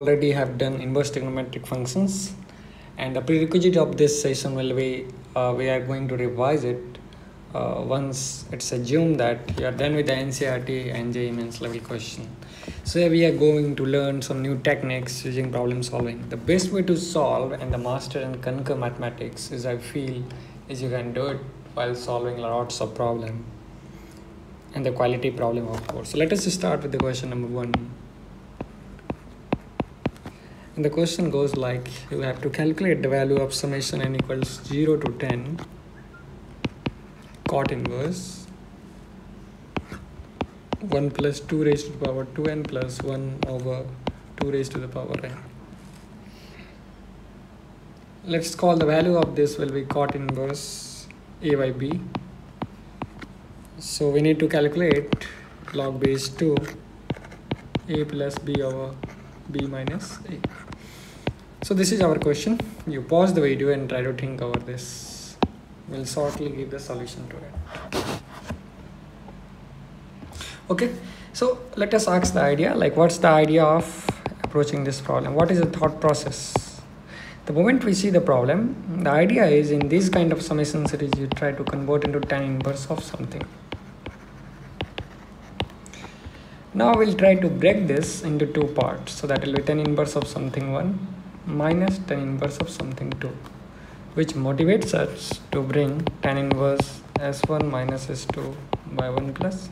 already have done inverse trigonometric functions and the prerequisite of this session will be uh, we are going to revise it uh, once it's assumed that you are done with the NCERT and JEE Mains level question. So we are going to learn some new techniques using problem solving. The best way to solve and the master and conquer mathematics is I feel is you can do it while solving lots of problem and the quality problem of course. So let us start with the question number one. And the question goes like you have to calculate the value of summation n equals 0 to 10 cot inverse 1 plus 2 raised to the power 2n plus 1 over 2 raised to the power n. Let's call the value of this will be cot inverse a by b. So we need to calculate log base 2 a plus b over b minus a. So this is our question. You pause the video and try to think over this. We'll shortly give the solution to it. Okay, so let us ask the idea like what's the idea of approaching this problem? What is the thought process? The moment we see the problem, the idea is in this kind of summation series you try to convert into tan inverse of something. Now we'll try to break this into two parts. So that will be tan inverse of something 1 minus tan inverse of something 2 which motivates us to bring tan inverse s1 minus s2 by 1 plus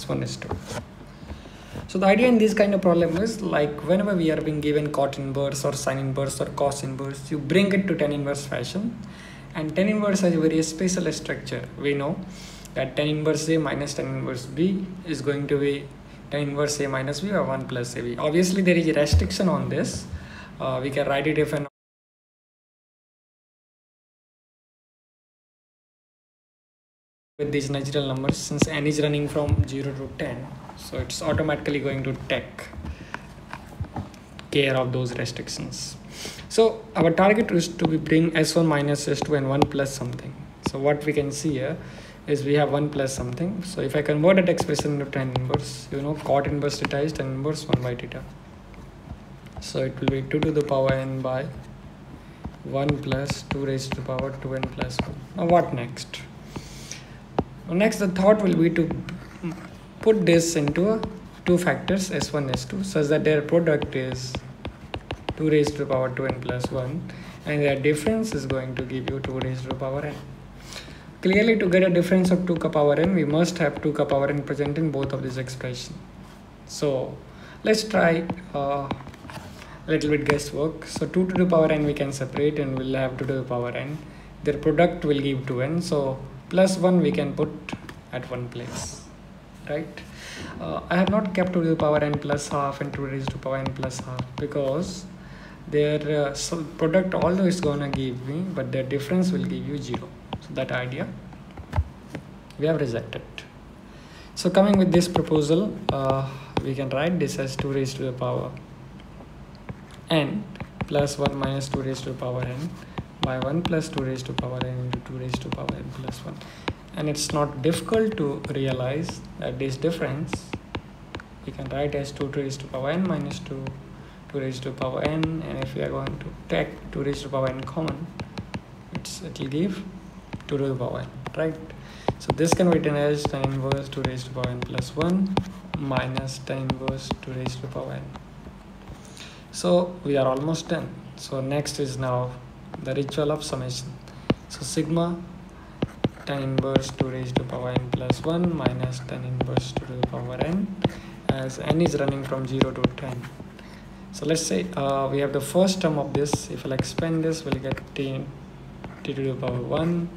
s1 s2 so the idea in this kind of problem is like whenever we are being given cot inverse or sine inverse or cos inverse you bring it to tan inverse fashion. And tan inverse has a very special structure. We know that tan inverse a minus tan inverse b is going to be tan inverse a minus b or 1 plus ab obviously there is a restriction on this Uh, we can write it if an with these natural numbers since n is running from 0 to 10 so it's automatically going to take care of those restrictions. So our target is to be bring s1 minus s2 and 1 plus something. So what we can see here is we have 1 plus something. So if i convert that expression into tan inverse you know cot inverse theta is inverse 1 by theta so it will be 2 to the power n by 1 plus 2 raised to the power 2n plus 1 now what next? Next the thought will be to put this into two factors s1 s2 such that their product is 2 raised to the power 2n plus 1 and their difference is going to give you 2 raised to the power n. Clearly to get a difference of 2 ka power n we must have 2 ka power n present in both of these expressions. So let's try uh, a little bit guesswork. So 2 to the power n we can separate and we'll have 2 to the power n. Their product will give 2n so plus 1 we can put at one place right? Uh, I have not kept 2 to the power n plus half and 2 raised to power n plus half because their uh, so product although it's gonna give me but their difference will give you 0 so that idea we have rejected. So coming with this proposal uh, we can write this as 2 raised to the power n plus 1 minus 2 raised to the power n by 1 plus 2 raised to the power n into 2 raised to the power n plus 1 and it's not difficult to realize that this difference we can write as 2 raised to the power n minus 2 2 raised to the power n. And if we are going to take 2 raised to the power n common it's it will give 2 to the power n right? So this can be written as tan inverse 2 raised to the power n plus 1 minus tan inverse 2 raised to the power n so we are almost done so next is now the ritual of summation. So sigma tan inverse 2 raised to power n plus 1 minus tan inverse 2 to the power n as n is running from 0 to 10. So let's say uh, we have the first term of this. If I'll expand this, we'll get t, t to the power 1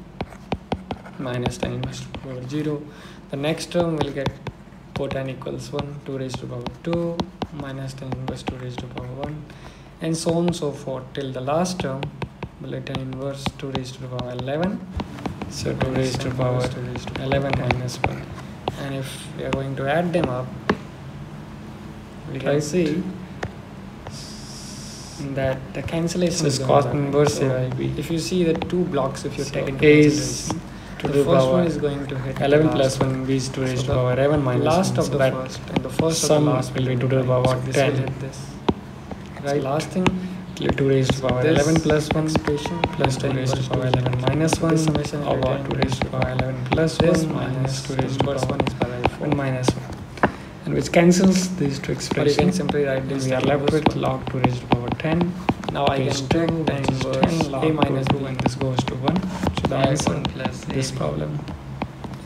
minus tan inverse to the power 0. The next term will get 4 tan equals 1, 2 raised to the power 2 minus tan inverse 2 raised to the power 1 and so on and so forth till the last term. Will let inverse 2 raised to the power 11 so 2 raised to the power 11 minus 1 and if we are going to add them up we can see that the cancellation is cos inverse if you see the two blocks if you so take into consideration to the, the first one is going to hit 11 plus 1 b is 2 raised to the power 11 minus last 1, of so the first and the first sum of the last will be 2 to the power 10 this So Right. last thing, 2 raised to power 11 plus 1 expression plus 2 raised to power 11 minus 1 This summation over 2 raised to power 11 1 minus 2 raised to power 1 is 4. 1 minus 1 and which cancels these two Or you can expressions. simply write this we are left with log 2 raised to power 10 Now I is can 2 take the which is inverse 10 log a 2 minus b. and this goes to 1 so the answer 1 plus this AB. problem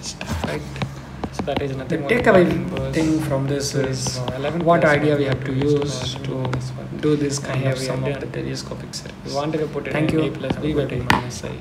is right So that is the nothing but takeaway thing from this is what idea we have to use to 11 minus 1. do this kind of sum of the telescopic series We wanted to put it Thank in you. a plus b a but a minus i.